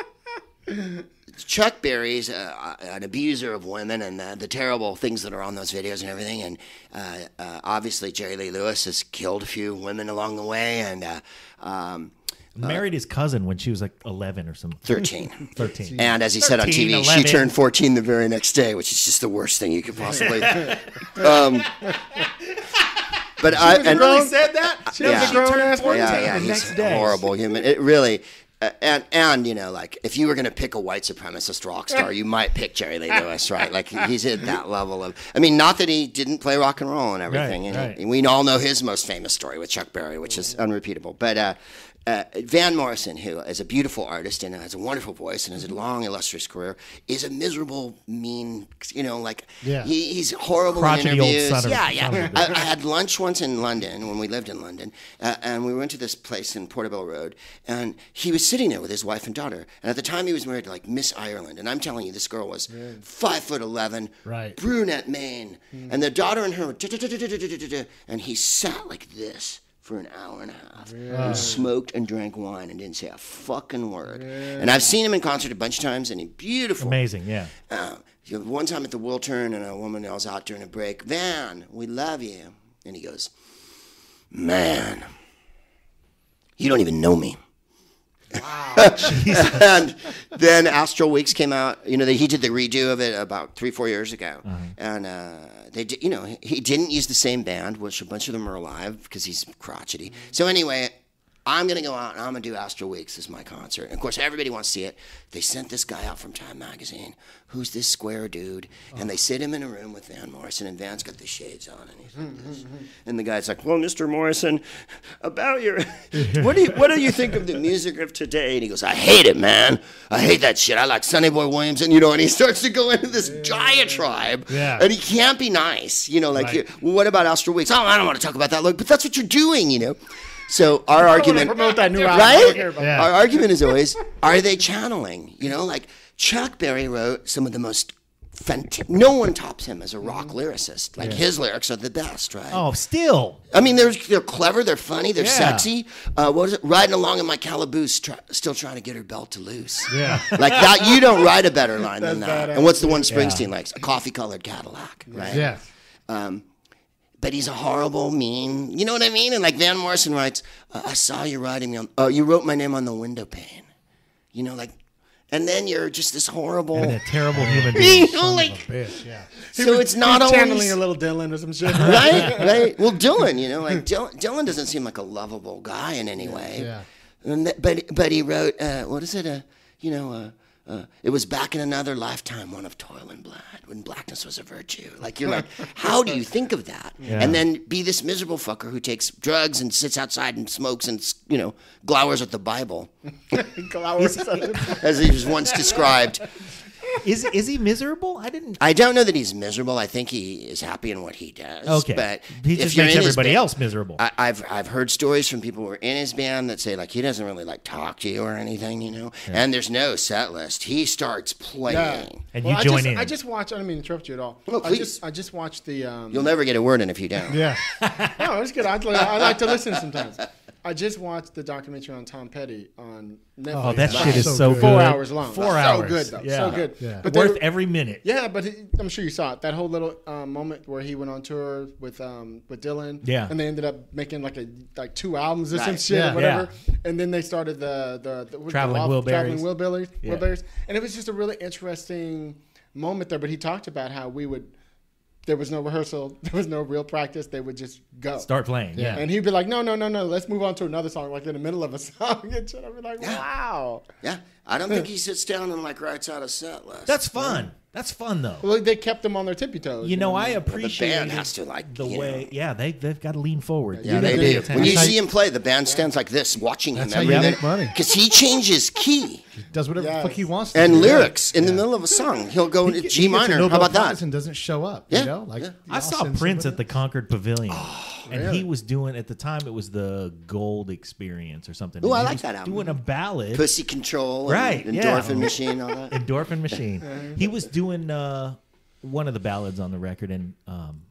Chuck Berry's uh, an abuser of women and uh, the terrible things that are on those videos and everything. And uh, uh, obviously, Jerry Lee Lewis has killed a few women along the way, and uh, um, Married his cousin when she was like 11 or something. 13. 13. And as he said on 13, TV, 11. she turned 14 the very next day, which is just the worst thing you could possibly. um, but I and really said that? She was a grown ass yeah, woman. yeah, the he's next a day. horrible human. It really. Uh, and and you know like if you were going to pick a white supremacist rock star you might pick Jerry Lee Lewis right like he's at that level of I mean not that he didn't play rock and roll and everything Right, and right. and we all know his most famous story with Chuck Berry which is unrepeatable but uh, uh, Van Morrison, who is a beautiful artist and has a wonderful voice and has a long, illustrious career, is a miserable, mean, you know, like Yeah. he, he's horrible Crotchety in old interviews. of- yeah, yeah. I, I, had lunch once in London when we lived in London, uh, and we went to this place in Portobello Road, and he was sitting there with his wife and daughter. And at the time, he was married to like Miss Ireland, and I'm telling you, this girl was five foot eleven, Right. brunette mane, and the daughter and her, and he sat like this. For an hour and a half, and smoked and drank wine and didn't say a fucking word. And I've seen him in concert a bunch of times, and he's beautiful. Amazing, yeah. Uh, one time at the Wiltern, and a woman yells out during a break, Van, we love you. And he goes, Man, you don't even know me. and then Astral Weeks came out. You know, they, he did the redo of it about three, four years ago, and uh, they, did, you know, he- he didn't use the same band, which a bunch of them are alive because he's crotchety. So anyway, I'm gonna go out and I'm gonna do Astral Weeks as my concert. And of course, everybody wants to see it. They sent this guy out from Time Magazine, who's this square dude, and they sit him in a room with Van Morrison, and Van's got the shades on, and he's like this. And the guy's like, "Well, Mr. Morrison, about your, what do you, what do you think of the music of today?" And he goes, "I hate it, man. I hate that shit. I like Sonny Boy Williams." And you know, and he starts to go into this diatribe, Yeah. and he can't be nice, you know, like, you- well, what about Astral Weeks? Oh, I don't want to talk about that, like, but that's what you're doing, you know. So our argument, promote that new album. Right? Yeah. Our argument is always, are they channeling? You know, like Chuck Berry wrote some of the most. Fant- no one tops him as a rock lyricist. Like his lyrics are the best, right? Oh, still. I mean, they're they're clever, they're funny, they're Yeah. sexy. Uh, what is it? Riding along in my calaboose, try, still trying to get her belt to loose. Yeah. like that. You don't write a better line than that. badass. And what's the one Springsteen likes? A coffee-colored Cadillac, right? Yeah. But he's a horrible, mean. You know what I mean? And like Van Morrison writes, uh, "I saw you writing me on. Oh, you wrote my name on the window pane. You know, like, and then you're just this horrible. And a terrible human being. You know, like, Bitch, yeah. so it's not He's channeling a little Dylan or some shit. right, right. Well, Dylan, you know, like Dylan, Dylan doesn't seem like a lovable guy in any way. Yeah. And that, but but he wrote, uh, what is it? Uh, you know, uh, it was back in another lifetime, one of toil and blood, when blackness was a virtue. Like you're like, how do you think of that? And then be this miserable fucker who takes drugs and sits outside and smokes and you know glowers at the Bible, Glowers. as he was once described. Is is he miserable? I didn't. I don't know that he's miserable. I think he is happy in what he does. Okay, but he if just you're makes everybody band- else miserable. I, I've I've heard stories from people who are in his band that say like he doesn't really like talk to you or anything, you know. And there's no set list. He starts playing. Yeah. And Well, you I join just, in. I just watched. I don't mean to interrupt you at all. Oh, I please. just I just watched the. Um, You'll never get a word in if you don't. Yeah. no, it's good. I, I like to listen sometimes. I just watched the documentary on Tom Petty on Netflix. oh, that Wow. shit is So so, good. good. Four hours long. Four So hours. So good, though. Yeah. So good. Yeah. But Worth were- every minute. Yeah, but he, I'm sure you saw it. That whole little um, moment where he went on tour with um, with Dylan. Yeah. And they ended up making like a like two albums or some shit Yeah. or whatever. And then they started the the, the what's it Traveling called? Wilburys. Traveling Wilburys. Yeah. Wilburys. And it was just a really interesting moment there. But he talked about how we would. There was no rehearsal. There was no real practice. They would just go. Start playing. Yeah. And he'd be like, no, no, no, no. Let's move on to another song, like in the middle of a song. And shit. I'd be like, wow. Yeah. I don't think he sits down and like writes out a set list. That's fun. That's fun though. Well, they kept them on their tippy toes. You know, I appreciate the band has to, like, the you way. know. Yeah, they they've got to lean forward. yeah, You they gotta do. When you see him play, the band stands like this, watching him how you every make money. because he changes key Does whatever the fuck he wants to and do. lyrics in the middle of a song. He'll go into G minor. How about that? And doesn't show up. Yeah. You know, like Yeah. I saw Prince somebody- at the Concord Pavilion, Oh, and he was doing at the time it was the Gold Experience or something. Oh, I like that album. Doing a ballad, Pussy Control, and Right, yeah. Endorphin Machine, all that. Endorphin Machine. he was doing uh, one of the ballads on the record, and um,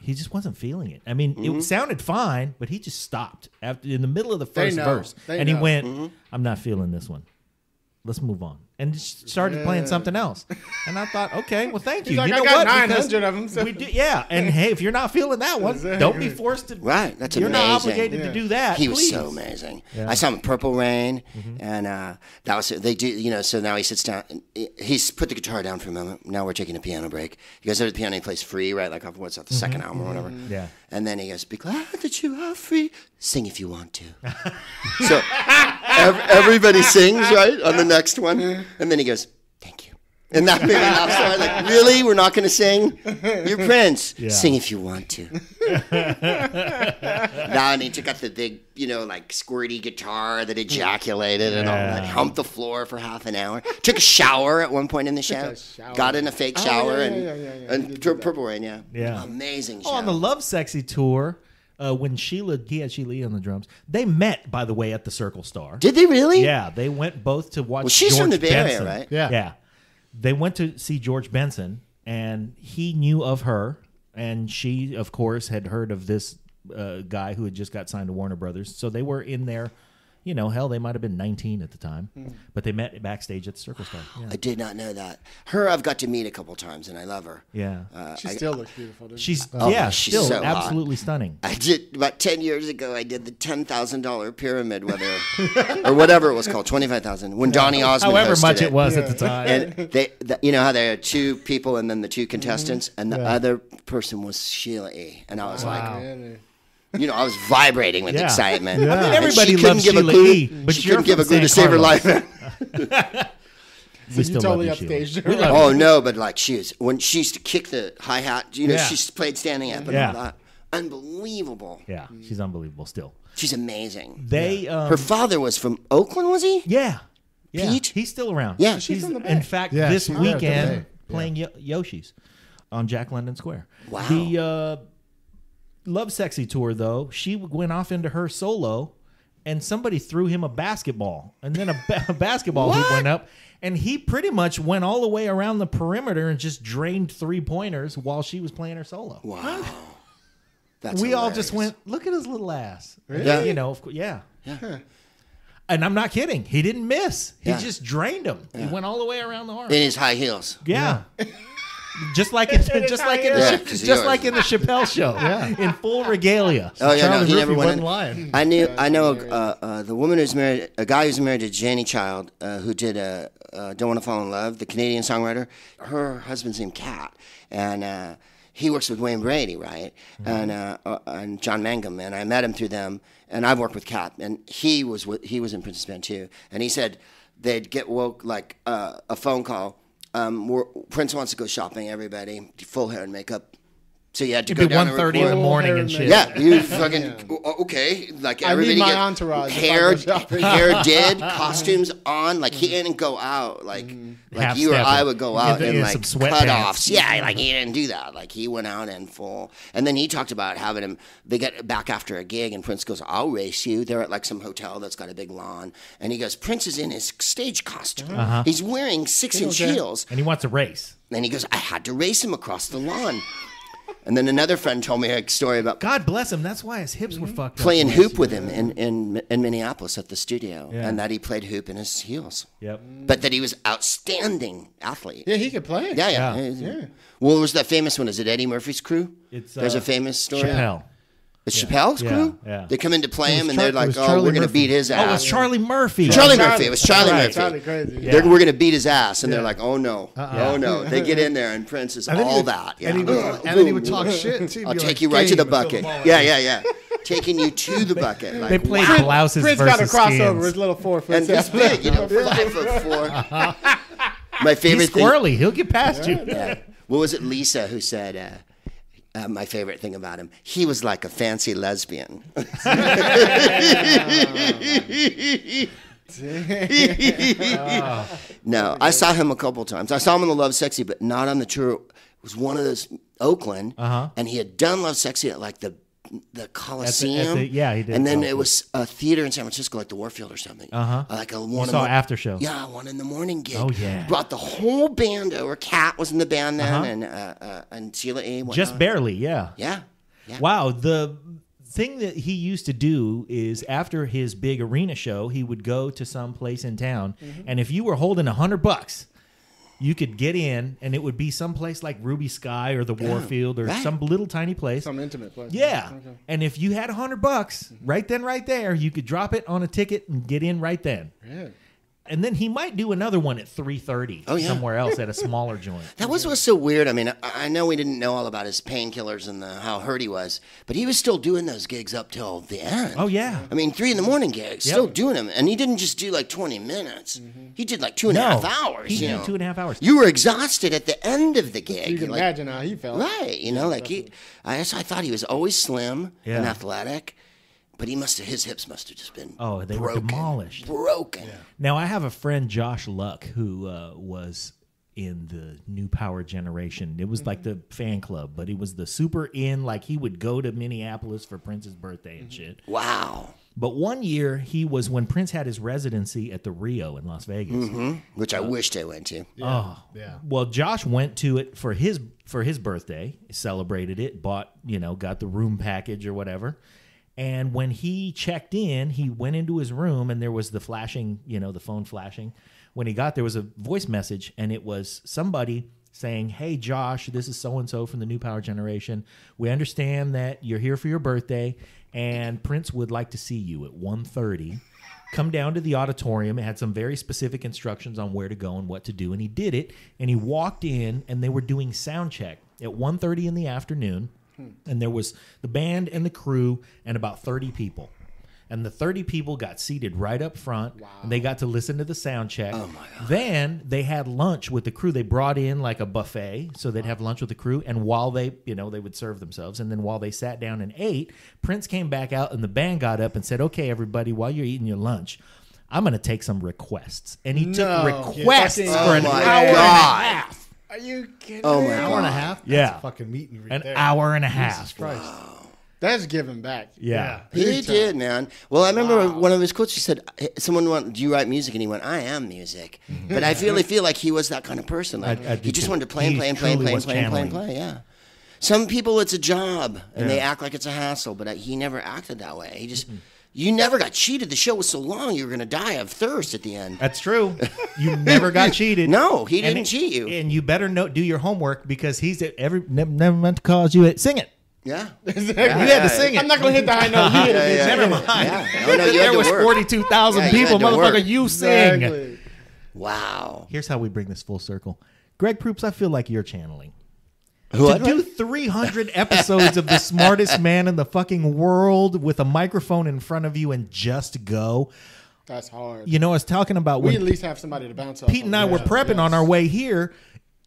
he just wasn't feeling it. I mean, Mm-hmm. it sounded fine, but he just stopped after in the middle of the first verse, They and he went, Mm-hmm. "I'm not feeling this one. Let's move on." And just started playing something else. And I thought, okay, well, thank you. He's like, you "I know got what? 900 Because of 'em, so- We do, yeah, and hey, if you're not feeling that one, don't be forced to. Right, that's You're not amazing. obligated to do that. He was please. so amazing. I saw him in Purple Rain, mm-hmm. and uh, that was they do. You know, so now he sits down. He's put the guitar down for a moment. Now we're taking a piano break. He goes over to the piano. He plays free, right? Like off what's that, the second mm-hmm. album or whatever. Mm-hmm. Yeah. And then he goes, "Be glad that you are free. Sing if you want to." so ev- everybody sings right on the next one, and then he goes. And that made me laugh. So I was like, "Really? We're not going to sing? You're Prince. Sing if you want to." Now and he took out the big, you know, like squirty guitar that ejaculated and all that. Humped the floor for half an hour. Took a shower at one point in the show. shower. Got in a fake Oh, shower yeah, yeah, and yeah, yeah, yeah. and He did Pur- do that. Purple Rain, yeah. Yeah. Amazing show. Oh, on the Love Sexy tour, uh, when Sheila, he had Sheila on the drums. They met, by the way, at the Circle Star. Did they really? Yeah, they went both to watch. Well, she's from George the Bay Area, Benson. right? Yeah. yeah. They went to see George Benson, and he knew of her, and she, of course, had heard of this uh, guy who had just got signed to Warner Brothers. So they were in there. You know, hell, they might have been 19 at the time, hmm. but they met backstage at the Circle Star. Yeah, I did not know that. Her, I've got to meet a couple times, and I love her. yeah. Uh, she still looks beautiful. Doesn't she? she's Oh, yeah, she's still so hot. absolutely stunning. I did about ten years ago. I did the ten thousand dollar pyramid, whether or whatever it was called, twenty five thousand. When Donny Osmond, However hosted much it was at the time. and they, the, you know how there are two people and then the two mm-hmm. contestants, and the other person was Sheila E. And I was like, Really? You know, I was vibrating with Yeah. excitement. I mean, And everybody she couldn't loves give a Sheila clue. E., but she you're couldn't give a from clue to San save her Carlos. life. We You still totally love you, Sheila. upstaged We her. love oh no, but like she was when she used to kick the hi hat. You know, Yeah. she played standing up and Yeah. all that. Unbelievable. Yeah, she's unbelievable still. She's amazing. They um, Her father was from Oakland, was he? yeah. Yeah, Pete? he's still around. Yeah. She's He's, from the Bay. in fact, Yeah, this she's there at weekend Bay. playing Yo- Yoshi's on Jack London Square. Wow. The uh, Love Sexy tour, though, she went off into her solo, and somebody threw him a basketball, and then a, ba- a basketball hoop went up, and he pretty much went all the way around the perimeter and just drained three pointers while she was playing her solo. Wow. That's we all just hilarious. went, look at his little ass. Yeah. You know, of course, yeah. And I'm not kidding. He didn't miss. He Yeah. just drained him. He went all the way around the horn. in his high heels. Yeah. just like in, just like in the, Yeah, he just like in the Chappelle show. In full regalia. Oh yeah, no, Charlie he Murphy never went wasn't in. lying. I knew, I know uh, uh, the woman who's married, a guy who's married to Jane Child, uh, who did uh, uh, "Don't Want to Fall in Love," the Canadian songwriter. Her husband's named Cat, and uh, he works with Wayne Brady, right? And uh, uh, and John Mangum, and I met him through them. And I've worked with Cap, and he was with, he was in Prince's Band too. And he said they'd get woke like uh, a phone call. Um, Prince wants to go shopping. Everybody, full hair and makeup. So you had to It'd go be down one and in the morning and shit. Yeah, you fucking okay. Like I need everybody my get entourage if I hair, go shopping. hair did, costumes on. Like he didn't go out like like Half you or stepping. I would go out In- in in like some sweatpants. cutoffs. Yeah, like he didn't do that. Like he went out in full. And then he talked about having him. They get back after a gig, and Prince goes, "I'll race you." They're at like some hotel that's got a big lawn, and he goes, "Prince is in his stage costume. Uh-huh. He's wearing six inch heels." And he wants a race. And he goes, "I had to race him across the lawn." And then another friend told me a story about God bless him. That's why his hips were fucked up. playing hoop with him in, in, in Minneapolis at the studio, Yeah. and that he played hoop in his heels, Yep. but that he was outstanding athlete. Yeah, he could play. Yeah, yeah. Yeah. Well, was that famous one? Is it Eddie Murphy's crew? It's, There's uh, a famous story. Chappelle. It's Chappelle's Yeah, crew. yeah. They come in to play him, was and Char- they're like, "Oh, Charlie we're going to Murphy. beat his Oh, ass." it was Charlie Murphy. Charlie Charlie. Murphy. It was Charlie Right. Murphy. Sounded crazy. Yeah. They're, we're going to beat his ass, and they're like, "Oh no, uh-uh. oh no!" They get in there, and Prince is And all would- that. Yeah. And, he would, Ugh, and then he would talk shit too. I'll Be take like, you right to the bucket. fill Yeah, yeah, yeah. Taking you to the bucket. Like, They played wow. blouses Prince got a crossover. skins. His little four foot. and this big, you know, five foot four. My favorite He's thing. squirrely. He'll get past you. What was it, Lisa, who said? Uh, Uh, uh, my favorite thing about him, he was like a fancy lesbian. no, I saw him a couple times. I saw him on the Love Sexy, but not on the tour. It was one of those Oakland, Uh-huh. and he had done Love Sexy at like the the Coliseum. the- yeah, he did And then it was a theater in San Francisco, like the Warfield or something. Uh-huh. Like a one. in saw the- after show. Yeah, one in the morning gig. Oh, yeah. Brought the whole band over. Kat was in the band then, Uh-huh. and uh, uh, and Sheila whatnot. Just barely, yeah. Yeah. Yeah. Wow, the thing that he used to do is after his big arena show, he would go to some place in town, Mm-hmm. and if you were holding a hundred bucks, you could get in, and it would be some place like Ruby Sky or the Warfield or right. some little tiny place. Some intimate place. Yeah, Okay. and if you had a hundred bucks mm-hmm. right then, right there, you could drop it on a ticket and get in right then. Yeah. And then he might do another one at three thirty Oh, yeah. somewhere else at a smaller joint. That was what's so weird. I mean, I, I know we didn't know all about his painkillers and the, how hurt he was, but he was still doing those gigs up till the end. Oh yeah, I mean, three in the morning gigs, Yep. still doing them, and he didn't just do like twenty minutes. Mm-hmm. He did like two and a half hours. He you did know. two and a half hours. You were exhausted at the end of the gig. You can like- imagine how he felt. Right, you know, like he, I guess I thought he was always slim and athletic, but he must have his hips must have just been Oh, they were demolished. broken. Now I have a friend, Josh Luck, who uh, was in the New Power Generation. It was like mm-hmm. the fan club, but he was the super in. Like he would go to Minneapolis for Prince's birthday and mm-hmm. shit. Wow, But one year he was when Prince had his residency at the Rio in Las Vegas. Mm-hmm. which I uh, wished I went to. Oh, Yeah. Well, Josh went to it for his for his birthday, celebrated it, bought you know, got the room package or whatever. And when he checked in, he went into his room and there was the flashing, you know, the phone flashing. When he got there was a voice message and it was somebody saying, "Hey Josh, this is so and so from the New Power Generation. We understand that you're here for your birthday and Prince would like to see you at 1:30." come down to the auditorium. It had some very specific instructions on where to go and what to do, and he did it. And he walked in, and they were doing sound check at 1.30 in the afternoon, and there was the band and the crew and about 30 people. And the 30 people got seated right up front, and they got to listen to the sound check. Oh my God. Then they had lunch with the crew. They brought in like a buffet, so they'd have lunch with the crew. And while they, you know, they would serve themselves. And then while they sat down and ate, Prince came back out, and the band got up and said, "Okay, everybody, while you're eating your lunch." I'm gonna take some requests, and he No. took requests Fucking- for an Oh my hour and a God. half. Are you kidding Oh my An hour and a half? That's Yeah. a fucking meeting right An there. hour and a Jesus half. Christ. That's giving back. Yeah. He Big time. did, man. Well, I remember one of his quotes. He said, "Someone went, do you write music?" And he went, "I am music." Mm-hmm. But I really feel like he was that kind of person. Like I- I do he just too. wanted to play and He play and play and truly play and was play and play and channeling. play. Yeah. Some people, it's a job, and they act like it's a hassle. But I, he never acted that way. He just, mm-hmm. You never got cheated. The show was so long, you were gonna die of thirst at the end. That's true. You never got cheated. No, he didn't it- cheat you. And you better know, do your homework because he's at every never, never meant to cause you it. Sing it. Yeah. Exactly. You had to sing it. I'm not gonna hit the high note. You hit it. yeah, Never yeah. mind. Yeah. No, you there was forty-two thousand Yeah, people, had motherfucker. work. You sing. Exactly. Wow. Here's how we bring this full circle. Greg Proops, I feel like you're channeling. To do 300 episodes of the smartest man in the fucking world with a microphone in front of you and just go. That's hard. You know, I was talking about we when at least have somebody to bounce off. Pete and I were prepping on our way here.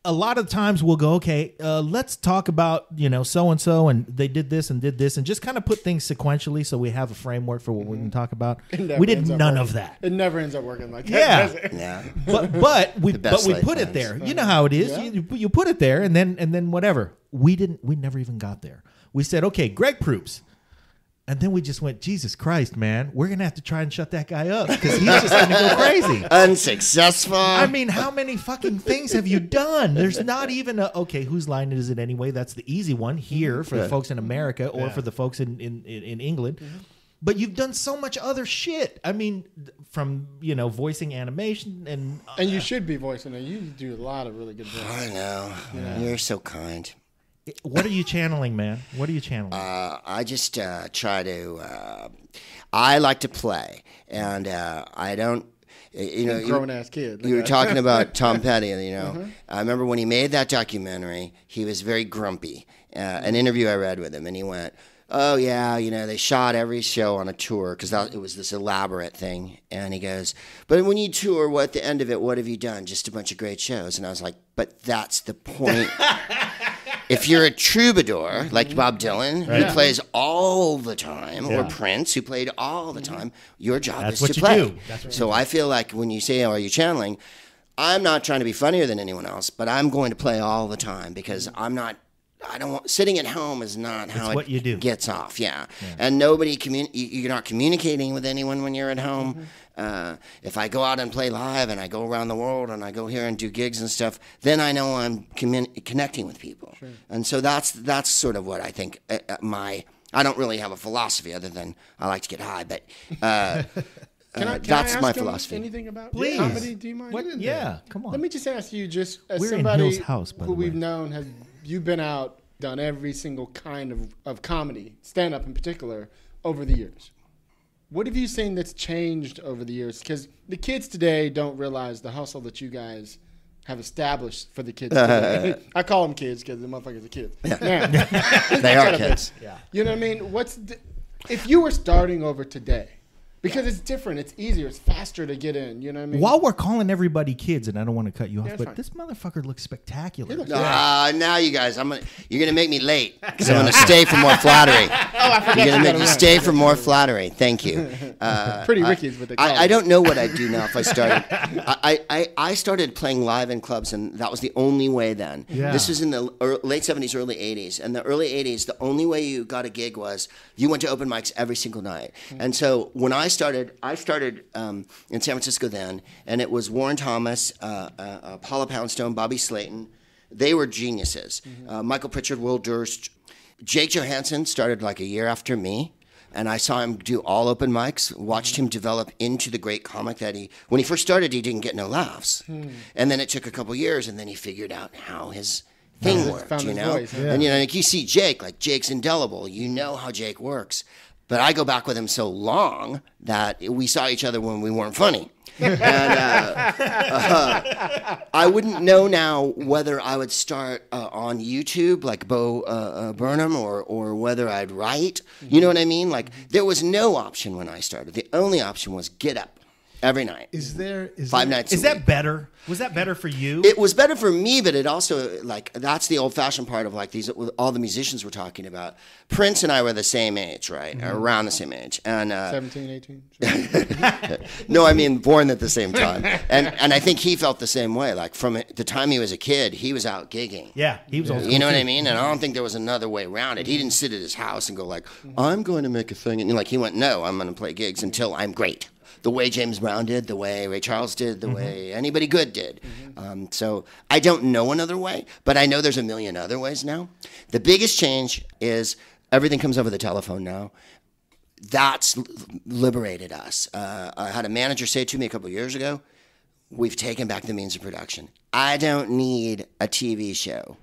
A lot of times we'll go, okay, uh, let's talk about you know so and so, and they did this and did this, and just kind of put things sequentially so we have a framework for what we can talk about. We did none working. of that. It never ends up working like that. Yeah. Yeah. but but we but we laid put it there. You know how it is. Yeah. You, you put it there, and then and then whatever. We didn't. We never even got there. We said, okay, Greg Proops, and then we just went, Jesus Christ, man, we're gonna have to try and shut that guy up because he's just gonna go crazy. Unsuccessful. I mean, how many fucking things have you done? There's not even a okay. Whose line is it anyway? That's the easy one here for the folks in America or for the folks in in, in, in England. Mm-hmm. But you've done so much other shit. I mean, from you know voicing animation and And you uh, should be voicing it. You do a lot of really good voices. I know. You're so kind. What are you channeling, man? What are you channeling? Uh, I just uh, try to. Uh, I like to play, and uh, I don't. You know, you- Grown ass kid. You were talking about Tom Petty, you know. I remember when he made that documentary, he was very grumpy. Uh, an interview I read with him, and he went, "Oh yeah, you know, they shot every show on a tour because it was this elaborate thing." And he goes, "But when you tour, what at the end of it, what have you done? Just a bunch of great shows." And I was like, "But that's the point." If you're a troubadour like Bob Dylan, who plays all the time, or Prince, who played all the time, your job That's is what to you play. so I feel like when you say, "Are you channeling?" I'm not trying to be funnier than anyone else, but I'm going to play all the time because I'm not. I don't want sitting at home is not how It's what it you do. gets off. Yeah, and nobody commun- You're not communicating with anyone when you're at home. Mm-hmm. Uh, if I go out and play live and I go around the world and I go here and do gigs and stuff, then I know I'm commun- connecting with people. And so that's that's sort of what I think. Uh, uh, my I don't really have a philosophy other than I like to get high, but. Uh, Can I, uh, can that's I my ask him philosophy. Anything about Please. comedy? Do you mind? What? Yeah, come on. Let me just ask you, just as We're in somebody Hill's house, by who we've known, has you've been out, done every single kind of, of comedy, stand up in particular, over the years. What have you seen that's changed over the years? Because the kids today don't realize the hustle that you guys have established for the kids. Today. I call them kids because the motherfuckers are kids. Now, they are kids. Yeah. you know what I mean? What's the, if you were starting over today? Because it's different, it's easier, it's faster to get in. You know what I mean? While we're calling everybody kids, and I don't want to cut you off, it's but fine. this motherfucker looks spectacular. looks- Ah, now you guys, I'm gonna, you're gonna make me late because I'm gonna stay for more flattery. Oh, I forgot You're gonna make me stay for more flattery. Thank you. Uh, Pretty I- Ricky's what they call I, I it. don't know what I'd do now if I started. I, I, I started playing live in clubs, and that was the only way then. Yeah. This was in the ear- late 70s, early 80s. And the early 80s, the only way you got a gig was you went to open mics every single night. And so when I started, I started um, in San Francisco then, and it was Warren Thomas, uh, uh, uh, Paula Poundstone, Bobby Slayton. They were geniuses. Uh, Michael Pritchard, Will Durst. Jake Johansson started like a year after me. And I saw him do all open mics, watched him develop into the great comic that he, when he first started, he didn't get no laughs. And then it took a couple years, and then he figured out how his thing worked, you know? voice, yeah. And, you know, like you see Jake, like Jake's indelible. You know how Jake works. But I go back with him so long that we saw each other when we weren't funny. and uh, uh, I wouldn't know now whether I would start uh, on YouTube like Bo uh, uh, Burnham or, or whether I'd write. You know what I mean? Like there was no option when I started. The only option was get up every night, Is there is five there, nights. Is a week. that better? Was that better for you? It was better for me, but it also like that's the old-fashioned part of like these all the musicians we're talking about. Prince and I were the same age, right? Around the same age, and uh, 17, 18. no, I mean born at the same time, and and I think he felt the same way. Like from the time he was a kid, he was out gigging. yeah, he was. old You know what I mean? And I don't think there was another way around it. He didn't sit at his house and go like, "I'm going to make a thing," and like he went, "No, I'm going to play gigs until I'm great." The way James Brown did, the way Ray Charles did, the way anybody good did. Um, so I don't know another way, but I know there's a million other ways now. The biggest change is everything comes over the telephone now that's liberated us. Uh, I had a manager say to me a couple years ago, "We've taken back the means of production. I don't need a TV show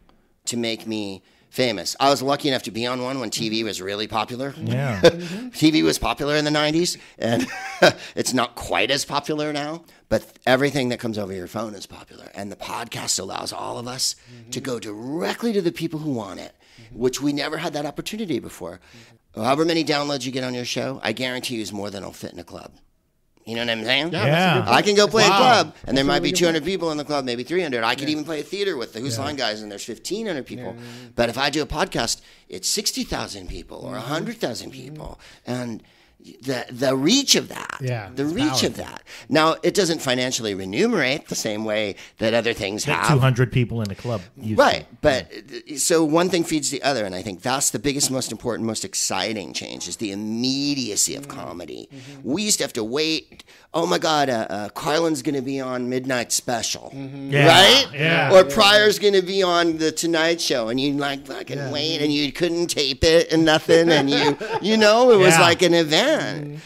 to make me famous. I was lucky enough to be on one when TV was really popular. Yeah. Mm-hmm. TV was popular in the 90s, and it's not quite as popular now, but everything that comes over your phone is popular. And the podcast allows all of us to mm-hmm. go directly to the people who want it, which we never had that opportunity before. Mm-hmm. However many downloads you get on your show, I guarantee you is more than will fit in a club. You know what I'm saying? Yeah, Yeah. I can go play Wow. a club, and there That's a might really be 200 people in the club, maybe 300. I could even play a theater with the Whose Line guys, and there's 1,500 people. But if I do a podcast, it's 60,000 people Mm-hmm. or 100,000 people, and the the reach of that, Yeah, the it's reach of that. Now, it doesn't financially remunerate the same way that other things Two have. Two hundred people in a club. used to. Right, but uh, so one thing feeds the other, and I think that's the biggest, most important, most exciting change is the immediacy of comedy. We used to have to wait. Oh my God, uh, uh, Carlin's going to be on Midnight Special, Yeah, right? yeah. Or Pryor's going to be on the Tonight Show, and you like fucking wait, and you couldn't tape it and nothing, and you, you know, it was like an event.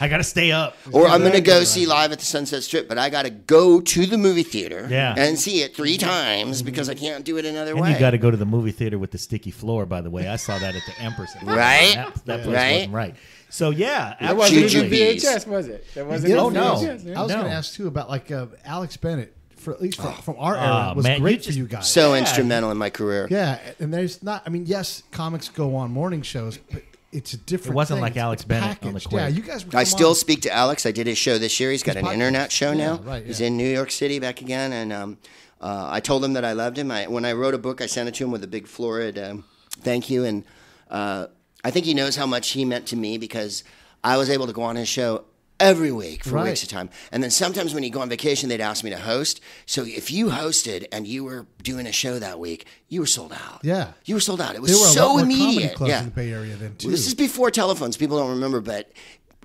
I got to stay up. Or I'm going to go see live at the Sunset Strip, but I got to go to the movie theater Yeah. and see it three times because I can't do it another And way. you got to go to the movie theater with the sticky floor. By the way, I saw that at the Empress. Right? That, that place Right? wasn't right. So yeah, That wasn't absolutely. Jujubee. even VHS, was it? That wasn't Yeah, Oh, even no. VHS, yeah. I was No. going to ask too about like uh, Alex Bennett, for at least from, from our Oh, era, was man, you great just- for you guys. so Yeah. instrumental in my career. yeah, and there's not. I mean, yes, comics go on morning shows, but it's a different. It wasn't thing. like It's- Alex it's Bennett on the packaged. Yeah, you guys. Would I still on. speak to Alex. I did his show this year. He's got His an podcast. internet show Yeah, now. right, He's in New York City back again, and um, uh, I told him that I loved him. I, when I wrote a book, I sent it to him with a big florid um, thank you, and uh, I think he knows how much he meant to me because I was able to go on his show every week for Right. weeks at a time. And then sometimes when you go on vacation, they'd ask me to host. So if you hosted and you were doing a show that week, you were sold out. Yeah. you were sold out. It was There were a so lot immediate. comedy clubs yeah. in the Bay Area then too. Well, this is before telephones. People don't remember, but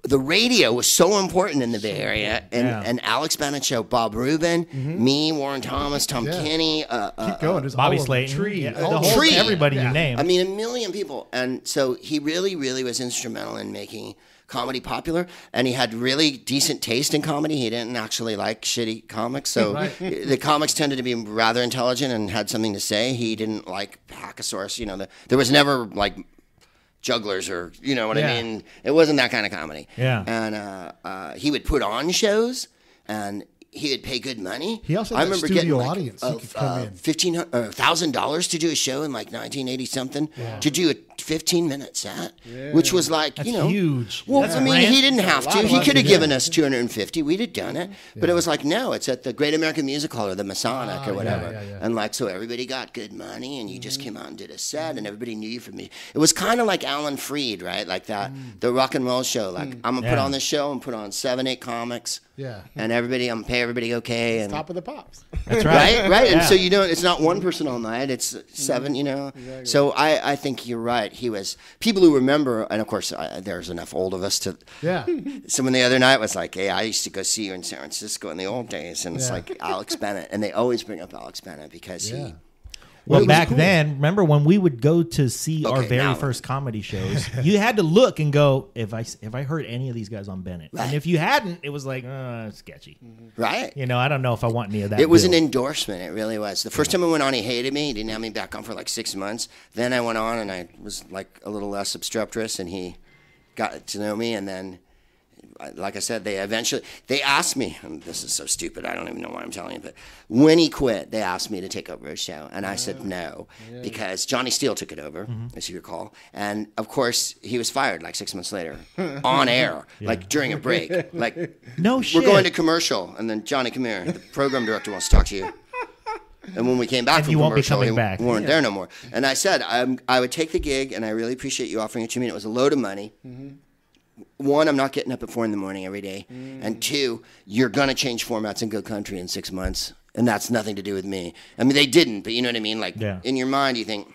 the radio was so important in the Bay Area. And, Yeah. and Alex Bennett show, Bob Rubin, me, Warren Thomas, Tom Yeah. Kenny, uh, uh, Keep going. There's Bobby all. Slayton, Tree, yeah, the whole them. Tree. everybody Yeah. you name. I mean, a million people. And so he really, really was instrumental in making comedy popular. And he had really decent taste in comedy. He didn't actually like shitty comics. So the comics tended to be rather intelligent and had something to say. He didn't like Hackosaurus. You know, the, there was never like jugglers or, you know what Yeah. I mean? It wasn't that kind of comedy. Yeah. And uh, uh, he would put on shows and he would pay good money. He also had I remember studio getting like, audience. He of, could come uh, in. fifteen thousand dollars to do a show in like 1980 something to do a 15 minute set, which was like That's you know huge. Well, I mean, he didn't have to. He could have given us 250. We'd have done it, but it was like no, it's at the Great American Music Hall or the Masonic Ah, or whatever, yeah, yeah. and like so everybody got good money, and you just Mm-hmm. came out and did a set, and everybody knew you from me. It was kind of like Alan Freed, right? Like that, Mm. the rock and roll show. Like I'm gonna put on this show and put on seven, eight comics. Yeah. And everybody, I'm gonna pay everybody okay, and Top of the pops. That's right. right, right. And Yeah. so you don't. It's not one person all night. It's mm-hmm. 7 You know. So I, I think you're right. He was people who remember, and of course, I, there's enough old of us to. Yeah. Someone the other night was like, "Hey, I used to go see you in San Francisco in the old days," and it's like Alex Bennett, and they always bring up Alex Bennett because Yeah. he. Well, back cool. then, remember when we would go to see our very now- first comedy shows? you had to look and go, "If I if I heard any of these guys on Bennett?" Right. And if you hadn't, it was like, uh, sketchy. Right. You know, I don't know if I want any of that. It was an endorsement. It really was. The first time I went on, he hated me. He didn't have me back on for like six months. Then I went on, and I was like a little less obstreperous, and he got to know me. And then, like I said, they eventually they asked me. And this is so stupid. I don't even know why I'm telling you. But when he quit, they asked me to take over his show, and I said no because Johnny Steele took it over, mm-hmm. as you recall. And of course, he was fired like six months later, on air, like during a break, like no shit. we're going to commercial, and then Johnny, come here. The program director wants to talk to you. And when we came back And from you won't be commercial, coming we back. weren't there no more. And I said, I'm, I would take the gig, and I really appreciate you offering it to me. And it was a load of money. Mm-hmm. One, I'm not getting up at four in the morning every day. and two, you're gonna change formats and go country in six months, and that's nothing to do with me. I mean, they didn't, but you know what I mean. Like Yeah. in your mind, you think.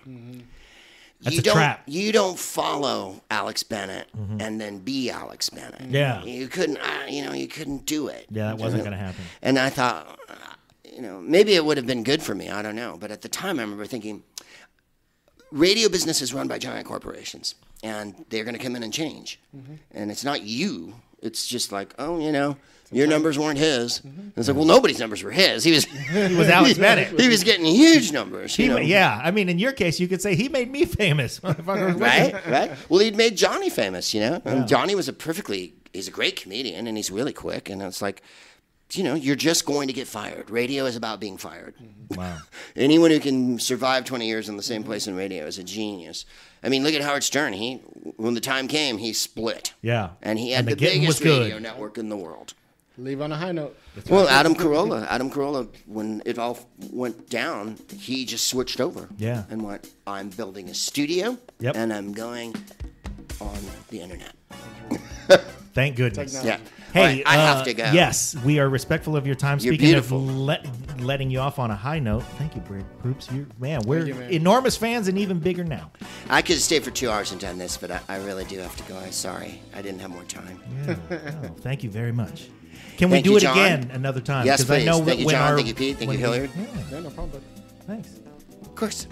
That's you a don't, trap. You don't follow Alex Bennett and then be Alex Bennett. Yeah. you couldn't. Uh, you know, you couldn't do it. Yeah, that wasn't going to happen. And I thought, uh, you know, maybe it would have been good for me. I don't know. But at the time, I remember thinking, radio business is run by giant corporations, and they're going to come in and change. Mm-hmm. And it's not you. It's just like, oh, you know, Your numbers weren't his. Mm-hmm. And It's like, well, nobody's numbers were his. He was He was Alex Bennett. he was getting huge numbers. He, You know? yeah, I mean, in your case, you could say he made me famous. Right, right. Well, he'd made Johnny famous, you know. And Johnny was a perfectly, he's a great comedian, and he's really quick. And it's like, you know, you're just going to get fired. Radio is about being fired. Mm-hmm. Wow. Anyone who can survive 20 years in the same mm-hmm. place in radio is a genius. I mean, look at Howard Stern. He, when the time came, he split. Yeah. And he had And the the, getting biggest was good. radio network in the world. Leave on a high note. Well, Adam Carolla, Adam Carolla, when it all went down, he just switched over. Yeah. And went, I'm building a studio. Yep. And I'm going on the internet. Thank goodness. Yeah. Hey, All right, I uh, have to go. Yes, we are respectful of your time. You're Speaking beautiful. of let, letting you off on a high note, thank you, Greg Proops. You man, we're you, man. enormous fans and even bigger now. I could stay for two hours and done this, but I, I really do have to go. I'm sorry. I didn't have more time. Yeah, oh, thank you very much. Can we Thank do you, it Jon. again another time? Yes, 'Cause I please. know Thank you, when Jon. our- Thank you, Pete. Thank when you, we- Hilliard. Yeah, Yeah, no problem. thanks. Of course.